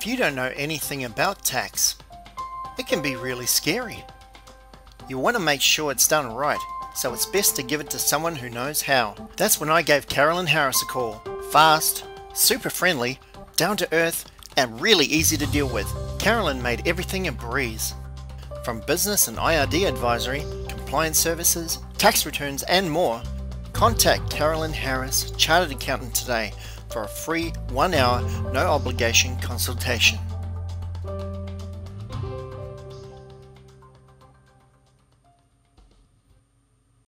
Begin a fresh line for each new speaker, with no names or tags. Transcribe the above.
If you don't know anything about tax, it can be really scary. You want to make sure it's done right, so it's best to give it to someone who knows how. That's when I gave Carolyn Harris a call. Fast, super friendly, down to earth, and really easy to deal with. Carolyn made everything a breeze. From business and IRD advisory, compliance services, tax returns, and more, Contact Carolyn Harris, Chartered Accountant today for a free one hour, no obligation consultation.